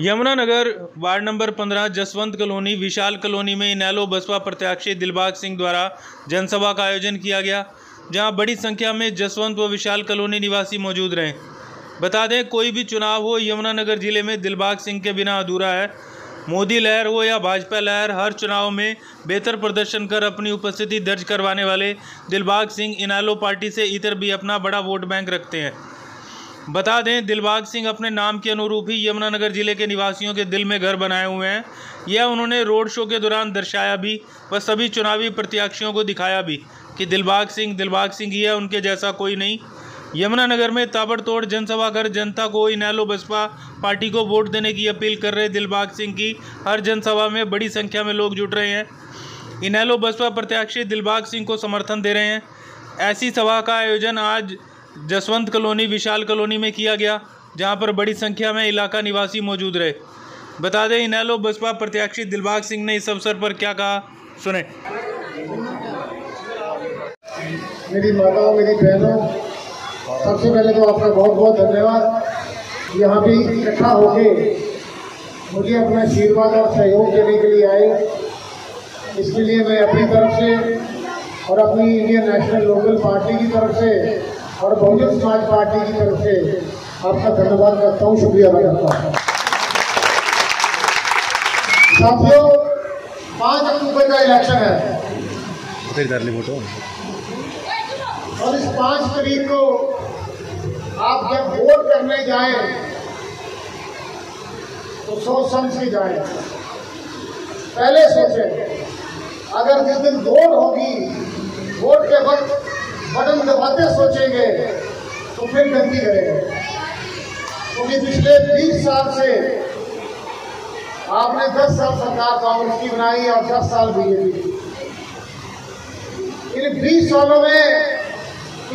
Yamunanagar, ward number 15 Jaswant colony, Vishal colony में इनेलो बसपा प्रत्याशी दिलबाग सिंह द्वारा जनसभा का आयोजन किया गया, जहाँ बड़ी संख्या में जसवंत व विशाल कॉलोनी निवासी मौजूद रहे। बता दें, कोई भी चुनाव हो, यमुनानगर ज़िले में दिलबाग सिंह के बिना अधूरा है। मोदी लहर हो या भाजपा लहर, हर चुनाव में बेहतर प्रदर्शन कर अपनी उपस्थिति दर्ज करवाने वाले दिलबाग सिंह इनेलो पार्टी से इतर भी अपना बड़ा वोट बैंक रखते हैं। बता दें, दिलबाग सिंह अपने नाम के अनुरूप ही यमुनानगर ज़िले के निवासियों के दिल में घर बनाए हुए हैं। यह उन्होंने रोड शो के दौरान दर्शाया भी व सभी चुनावी प्रत्याशियों को दिखाया भी कि दिलबाग सिंह दिलबाग सिंह ही है, उनके जैसा कोई नहीं। यमुनानगर में ताबड़तोड़ जनसभा कर जनता को इनैलो बसपा पार्टी को वोट देने की अपील कर रहे दिलबाग सिंह की। हर जनसभा में बड़ी संख्या में लोग जुट रहे हैं। इनैलो बसपा प्रत्याशी दिलबाग सिंह को समर्थन दे रहे हैं। ऐसी सभा का आयोजन आज जसवंत कॉलोनी, विशाल कॉलोनी में किया गया, जहाँ पर बड़ी संख्या में इलाका निवासी मौजूद रहे। बता दें, इनेलो बसपा प्रत्याशी दिलबाग सिंह ने इस अवसर पर क्या कहा? सुने। मेरी माताओं, मेरी बहनों, सबसे पहले तो आपका बहुत बहुत धन्यवाद। यहाँ भी इकट्ठा होके मुझे अपना आशीर्वाद और सहयोग देने के लिए आए। इसके लिए मैं अपनी तरफ़ से और अपनी इंडियन नेशनल लोकल पार्टी की तरफ़ से और बहुजन समाज पार्टी की तरफ़ से आपका धन्यवाद करता हूँ शुक्रिया अदा करता हूँ। साथियों पाँच अक्टूबर का इलेक्शन है। और इस पाँच तारीख को आप जब वोट करने जाए तो सोच समझ के जाए। पहले सोचें अगर जिस दिन वोट होगी वोट के वक्त बटन दबाते सोचेंगे। तो फिर गलती करेंगे। क्योंकि तो पिछले 20 साल से आपने 10 साल सरकार कांग्रेस की बनाई और 10 साल बीजेपी इन 20 सालों में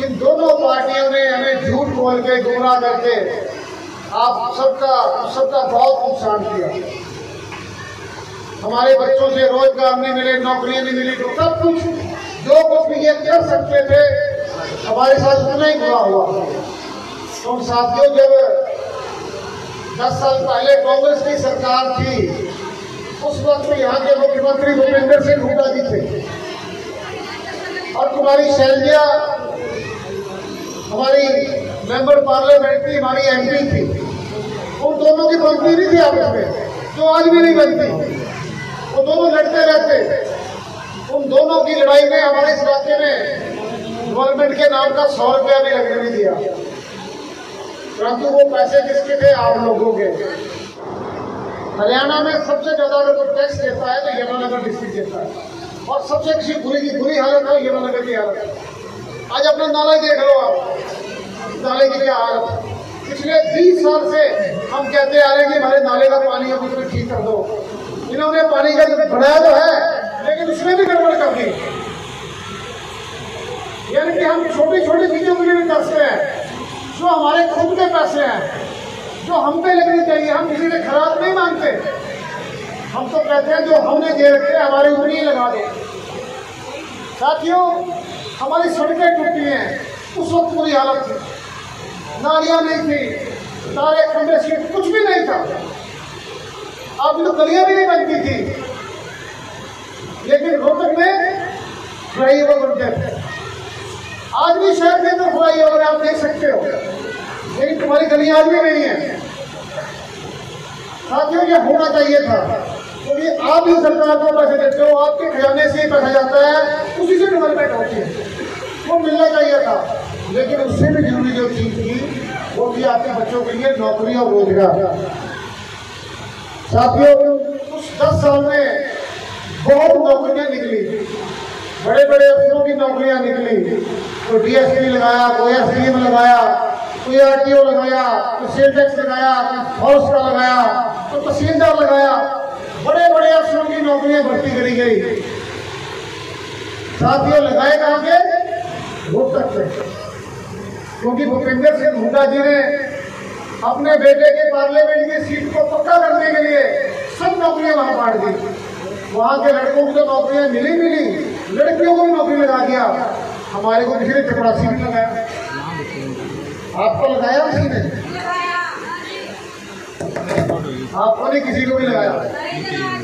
इन दोनों पार्टियों ने हमें झूठ बोल के, गुमराह करके आप सबका सबका बहुत नुकसान किया। हमारे बच्चों से रोज़गार नहीं मिले, नौकरियाँ नहीं मिली तो सब कुछ, जो कुछ भी ये कर सकते थे हमारे साथ उतना ही बुरा हुआ। तो साथियों, जब दस साल पहले कांग्रेस की सरकार थी, उस वक्त यहाँ के मुख्यमंत्री भूपेंद्र सिंह हुड्डा जी थे। और कुमारी शैलजा हमारी मेंबर पार्लियामेंट की हमारी एमपी थी। उन दोनों की बनती नहीं थी आपस में, जो आज भी नहीं बनती। वो दोनों लड़ते रहते। उन दोनों की लड़ाई में हमारे इस इलाके में गवर्नमेंट के नाम का सौ रुपया भी लगने नहीं दिया। परंतु वो पैसे किसके थे? आप लोगों के। हरियाणा में सबसे ज़्यादा अगर कोई टैक्स देता है तो यमुनानगर डिस्ट्रिक्ट देता है। और सबसे किसी बुरी की बुरी हालत है यमुनानगर की हालत। आज अपना नाला देख लो आप। नाले की क्या हालत पिछले बीस साल से हम कहते आ रहे हैं कि हमारे नाले का पानी अभी ठीक कर दो। इन्होंने पानी का बनाया तो है, लेकिन उसने भी गड़बड़ कर दी। यानी कि हम छोटी छोटी चीज़ों के लिए भी तरसते हैं, जो हमारे खुद के पैसे हैं, जो हम पे लगनी चाहिए, हम किसी से खराब नहीं मांगते हम तो कहते हैं, जो हमने दे रखे हमारे ऊपर ही लगा दो। साथियों, हमारी सड़कें टूटी हैं, उस वक्त बुरी हालत थी। नालियाँ नहीं थी, तारे खंबे सीट कुछ भी नहीं था। अब तो गलियाँ भी नहीं बनती थी लेकिन रोहतक में फ्लाई ओवर बन गए आज के अंदर फ्लाई ओवर आप देख सकते हो। लेकिन तुम्हारी गली आज भी नहीं है। साथियों, ये होना चाहिए था। तो आप ही सरकार को पैसे देते हो, आपके खजाने से ही पैसा जाता है, उसी से डेवलपमेंट होती है। वो मिलना चाहिए था। लेकिन उससे भी ज़रूरी जो चीज़ थी, वो भी आपके बच्चों के लिए नौकरी और रोज़गार। साथियों उस दस साल में बहुत नौकरियाँ निकली। बड़े बड़े अफसरों की नौकरियाँ निकली। तो डीएसपी लगाया, कोई एस लगाया, कोई आरटीओ लगाया, कोई सेल लगाया, कोई का लगाया, कोई तहसीलदार लगाया। बड़े बड़े अफसरों की नौकरियाँ भर्ती करी गई। साथियों, लगाए कहा के रोहतक से क्योंकि भूपेंद्र सिंह हुड्डा जी ने अपने बेटे के पार्लियामेंट की सीट को पक्का करने के लिए सब नौकरियाँ वहाँ बांट दी। वहाँ के लड़कों को तो नौकरियाँ मिली मिली लड़कियों को भी नौकरी लगा दिया। हमारे को किसी ने चपरासी भी लगाया आपको लगाया किसी ने? आपको नहीं, किसी को भी लगाया।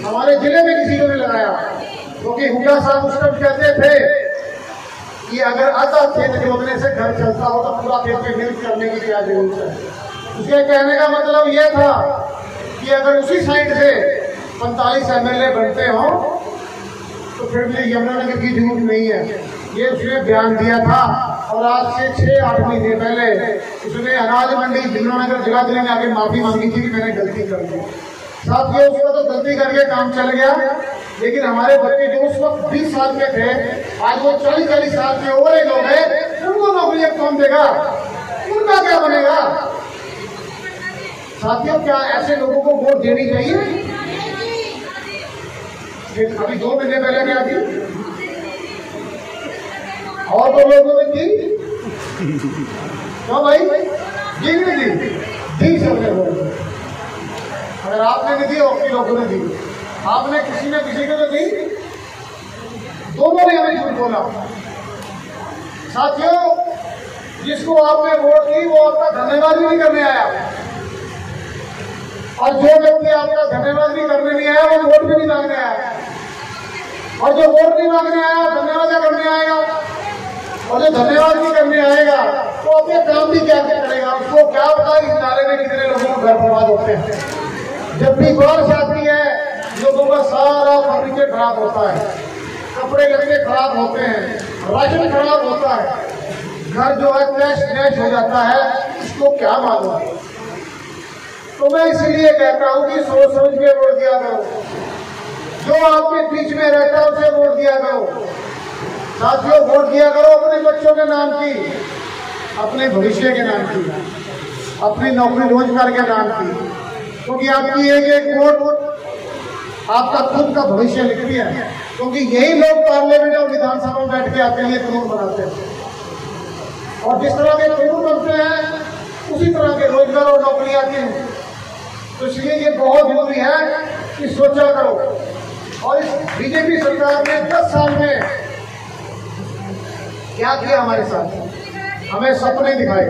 हमारे ज़िले में किसी को भी लगाया। क्योंकि तो हुडा साहब उस टाइम कहते थे कि अगर आधा खेत जोतने से घर चलता हो तो पूरा खेत में मिल करने की क्या ज़रूरत है? उसके कहने का मतलब यह था कि अगर उसी साइड से पैंतालीस एमएलए बनते हो तो फिर भी यमुनानगर की ज़रूरत नहीं है। ये उसने बयान दिया था और आज से छह, आठ महीने पहले उसने अनाज मंडी यमुनानगर जिला ज़िले में आके माफ़ी मांगी थी कि मैंने गलती कर दी। साथ ये उसका तो गलती करके काम चल गया, लेकिन हमारे बच्चे जो उस वक्त बीस साल के थे, आज वो चालीस चालीस साल के ओवर एज हो गए उनको नौकरी अब कौन देगा? उनका क्या बनेगा? साथियों, क्या ऐसे लोगों को वोट देनी चाहिए? अभी दो महीने पहले क्या थी और तो लोगों ने दी क्यों भाई? दी नहीं दी। दी सबने अगर आपने नहीं दी और लोगों ने दी। आपने किसी ने किसी को तो दी। दोनों ने हमें झूठ बोला। साथियों, जिसको आपने वोट दी, वो आपका धन्यवाद भी नहीं करने आया। और जो व्यक्ति आपका धन्यवाद भी करने नहीं आया, वो वोट भी नहीं मांगने आया। और जो वोट नहीं मांगने आया, धन्यवाद करने आएगा। और जो धन्यवाद भी करने आएगा। तो अपने काम भी क्या करेगा? उसको क्या पता इस नारे में कितने लोगों को घर बर्बाद होते हैं। जब भी बारिश आती है, लोगों का सारा फर्नीचर खराब होता है। कपड़े लड़के खराब होते हैं, राशन खराब होता है। घर जो है क्रैश क्रैश हो जाता है। इसको क्या मालूम? तो मैं इसलिए कहता हूँ कि सोच समझ के वोट दिया करो। जो आपके बीच में रहता है, उसे वोट दिया करो। साथियों, वोट दिया करो अपने बच्चों के नाम की, अपने भविष्य के नाम की, अपनी नौकरी रोज़गार के नाम की। क्योंकि आपकी एक एक वोट आपका खुद का भविष्य लिखती है। क्योंकि यही लोग पार्लियामेंट और विधानसभा में बैठ के आपके लिए कानून बनाते हैं। और जिस तरह के कानून बनते हैं, उसी तरह के रोज़गार और नौकरी आती हैं। तो इसलिए ये बहुत ज़रूरी है कि सोचा करो। और इस बीजेपी सरकार ने दस साल में क्या किया हमारे साथ? हमें सपने दिखाए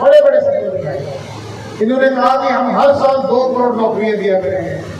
बड़े बड़े सपने दिखाए। इन्होंने कहा कि हम हर साल दो करोड़ नौकरियाँ दिया करेंगे।